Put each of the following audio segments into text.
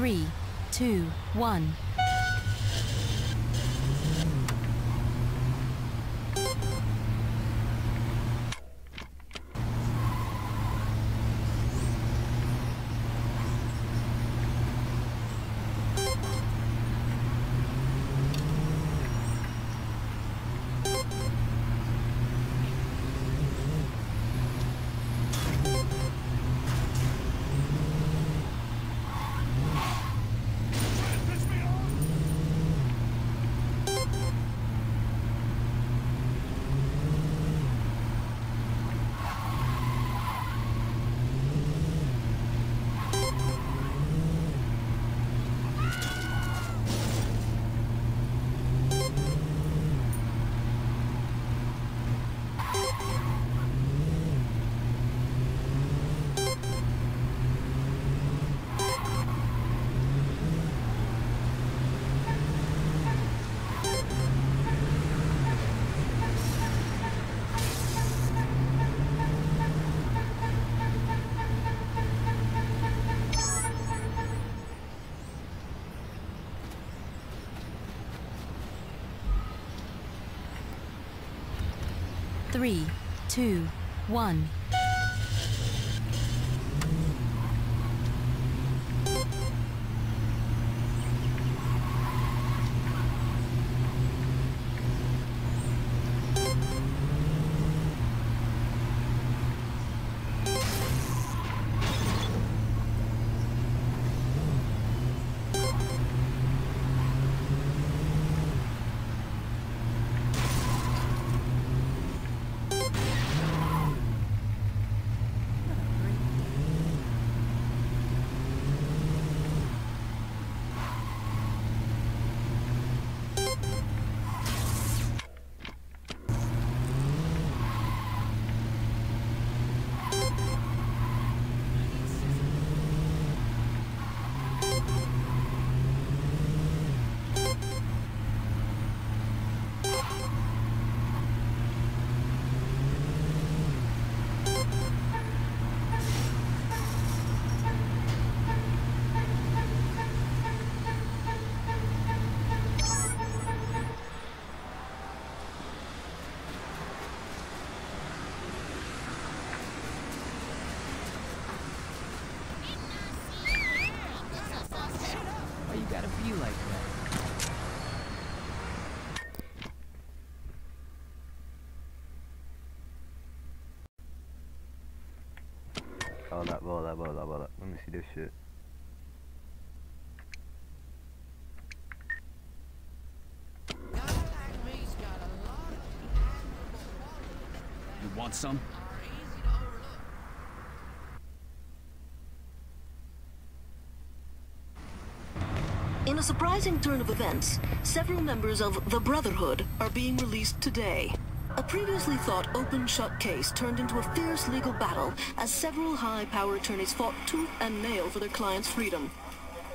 Three, two, one. Three, two, one. Let me see this shit. You want some? In a surprising turn of events, several members of the Brotherhood are being released today. Previously thought open-shut case turned into a fierce legal battle as several high-power attorneys fought tooth and nail for their clients' freedom.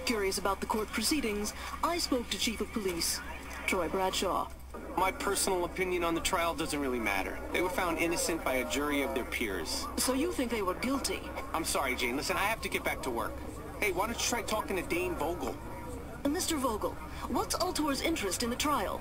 Curious about the court proceedings, I spoke to Chief of Police, Troy Bradshaw. My personal opinion on the trial doesn't really matter. They were found innocent by a jury of their peers. So you think they were guilty? I'm sorry, Jane. Listen, I have to get back to work. Hey, why don't you try talking to Dane Vogel? Uh, Mr. Vogel, what's Ultor's interest in the trial?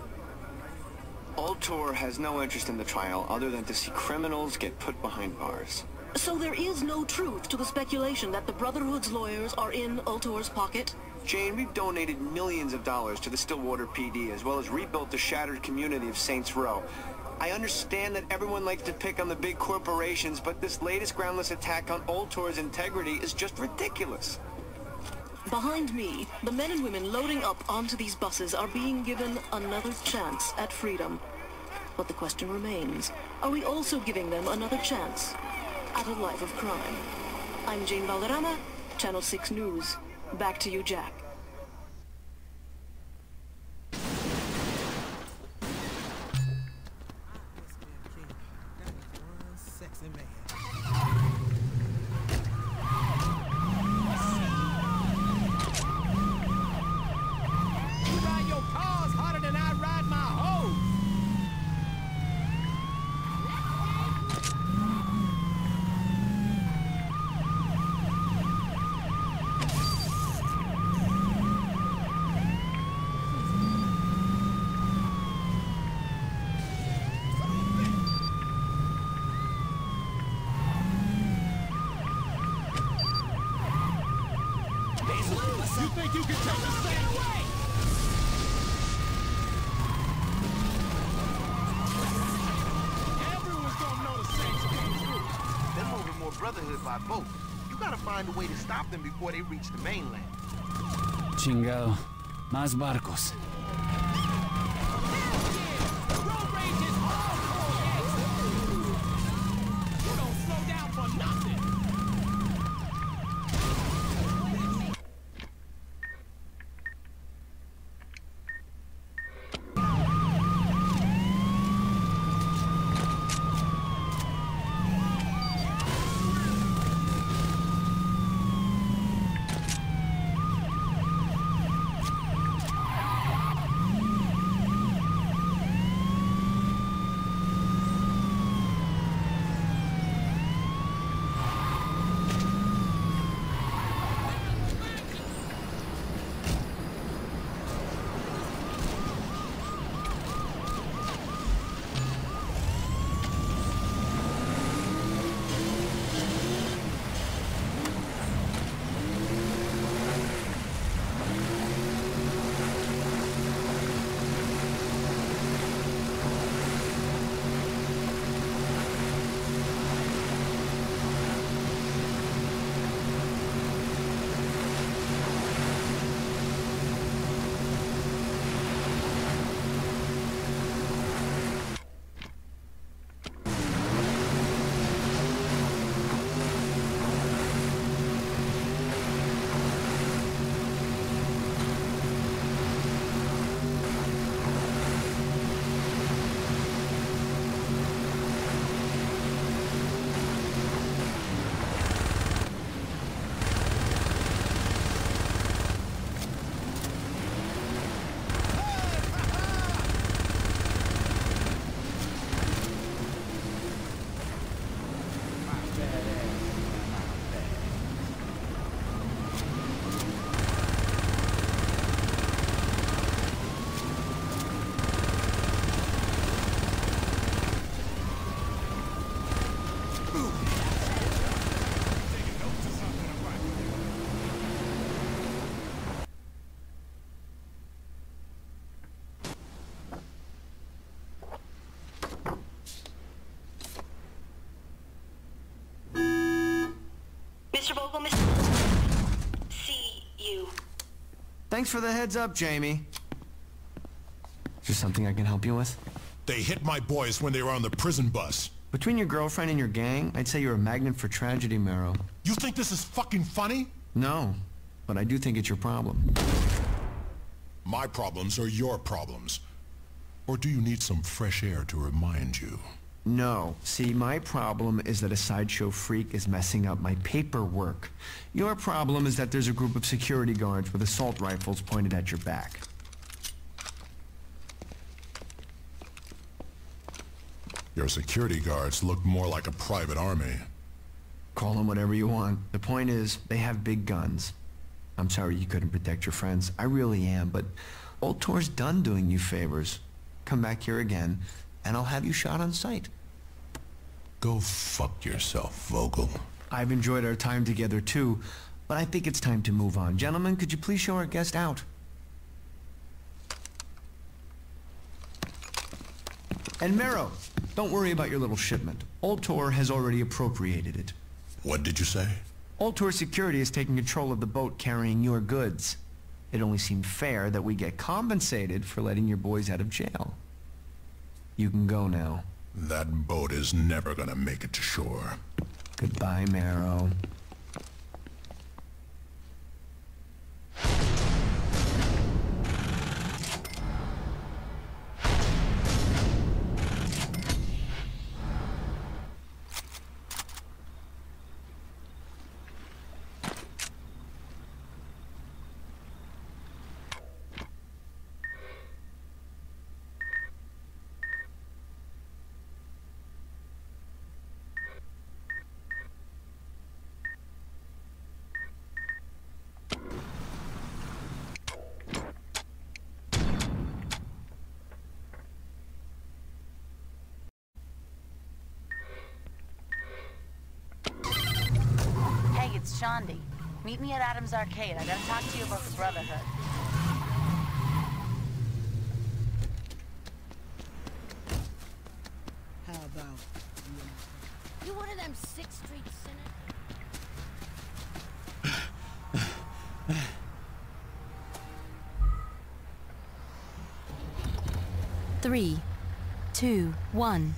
Ultor has no interest in the trial other than to see criminals get put behind bars. So there is no truth to the speculation that the Brotherhood's lawyers are in Ultor's pocket? Jane, we've donated millions of dollars to the Stillwater PD as well as rebuilt the shattered community of Saints Row. I understand that everyone likes to pick on the big corporations, but this latest groundless attack on Ultor's integrity is just ridiculous. Behind me, the men and women loading up onto these buses are being given another chance at freedom. But the question remains, are we also giving them another chance at a life of crime? I'm Jane Valderrama, Channel 6 News. Back to you, Jack. think you can take! Everyone's gonna know the They're moving more brotherhood by boat. You gotta find a way to stop them before they reach the mainland. Chingado. Más barcos. Mr. Vogel, Mr. See you. Thanks for the heads up, Jamie. Is there something I can help you with? They hit my boys when they were on the prison bus. Between your girlfriend and your gang, I'd say you're a magnet for tragedy, Maero. You think this is fucking funny? No, but I do think it's your problem. My problems are your problems. Or do you need some fresh air to remind you? No. See, my problem is that a sideshow freak is messing up my paperwork. Your problem is that there's a group of security guards with assault rifles pointed at your back. Your security guards look more like a private army. Call them whatever you want. The point is, they have big guns. I'm sorry you couldn't protect your friends. I really am, but Ultor's done doing you favors. Come back here again, and I'll have you shot on sight. Go fuck yourself, Vogel. I've enjoyed our time together too, but I think it's time to move on. Gentlemen, could you please show our guest out? And Maero, don't worry about your little shipment. Ultor has already appropriated it. What did you say? Ultor Security is taking control of the boat carrying your goods. It only seemed fair that we get compensated for letting your boys out of jail. You can go now. That boat is never gonna make it to shore. Goodbye, Maero. Shaundi. Meet me at Adam's Arcade. I gotta talk to you about the Brotherhood. How about you? You one of them Sixth Street sinners? Three, two, one.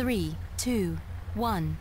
Three, two, one.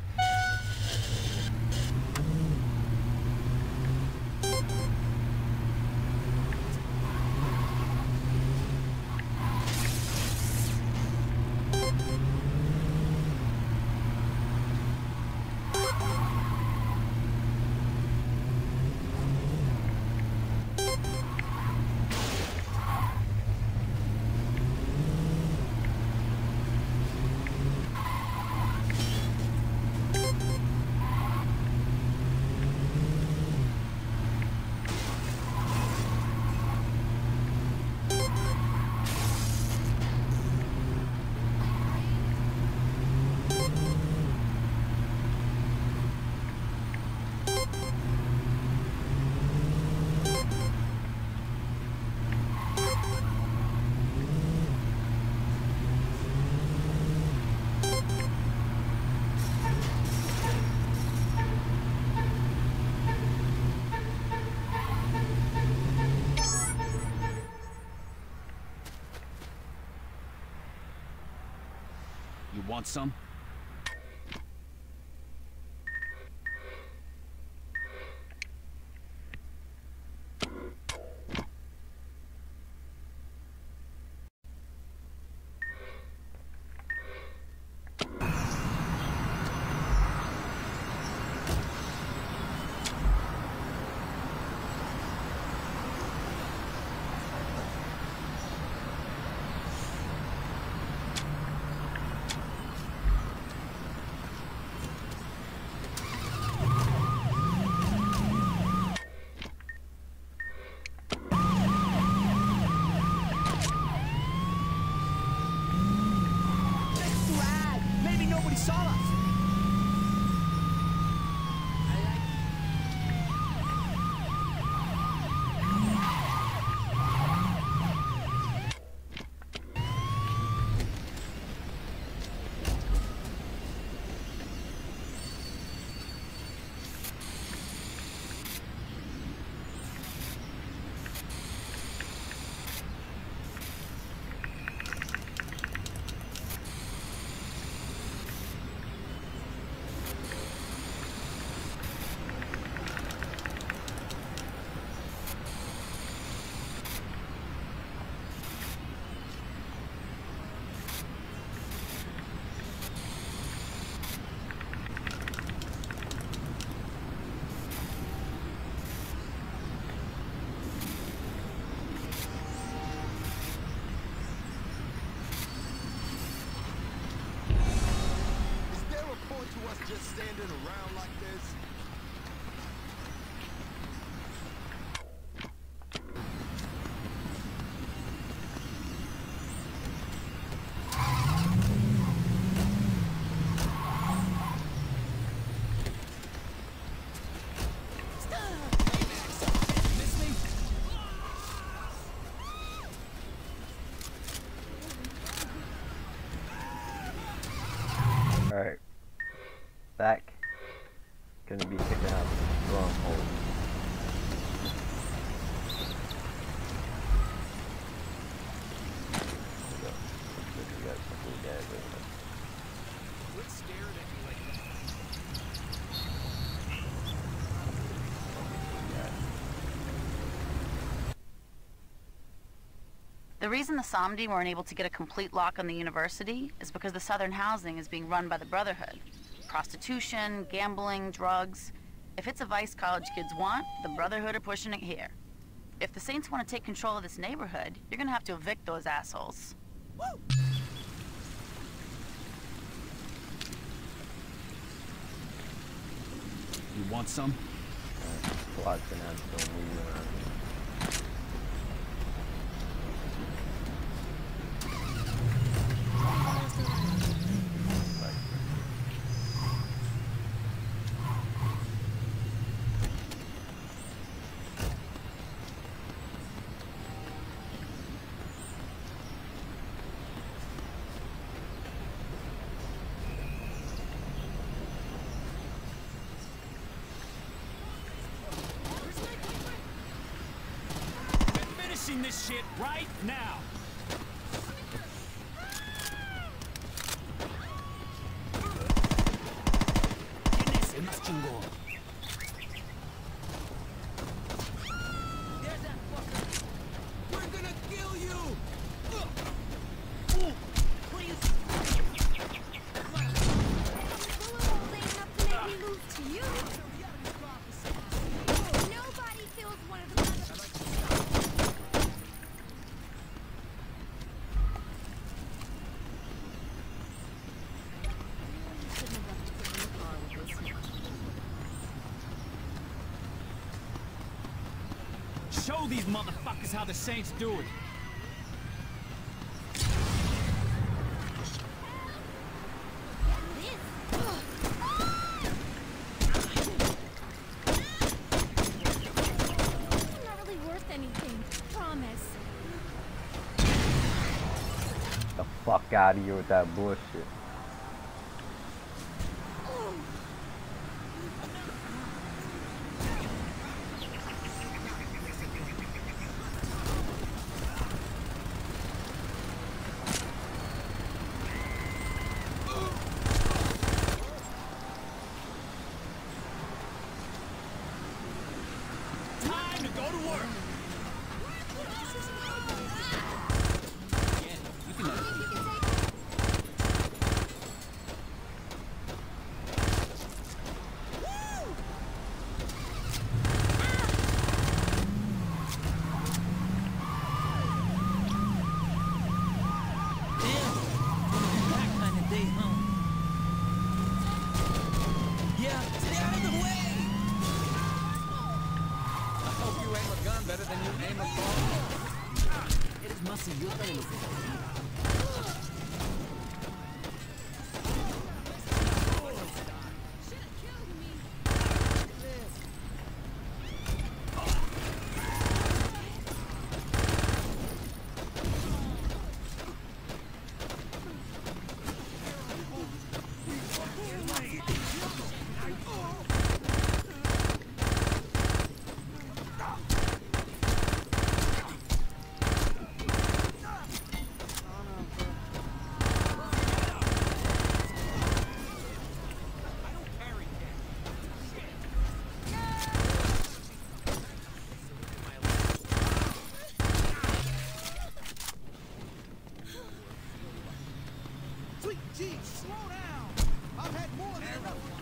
You want some? Saw. Is there a point to us just standing around like this? Alright. Back. The reason the Samedi weren't able to get a complete lock on the university is because the Southern housing is being run by the Brotherhood. Prostitution, gambling, drugs. If it's a vice college kids want, the Brotherhood are pushing it here. If the Saints want to take control of this neighborhood, you're gonna have to evict those assholes. You want some? Watching this shit right now. ¿Quién es el más chingón? We're gonna kill you! Show these motherfuckers how the Saints do it. not really worth anything. Promise. The fuck out of here with that bullshit. Time to go to work. You can let it be. That kind of day, huh? Yeah, stay out of the way! I hope you aim a gun better than you aim a ball. Eres más idiota de lo que creía. Sweet G, slow down! I've had more than enough.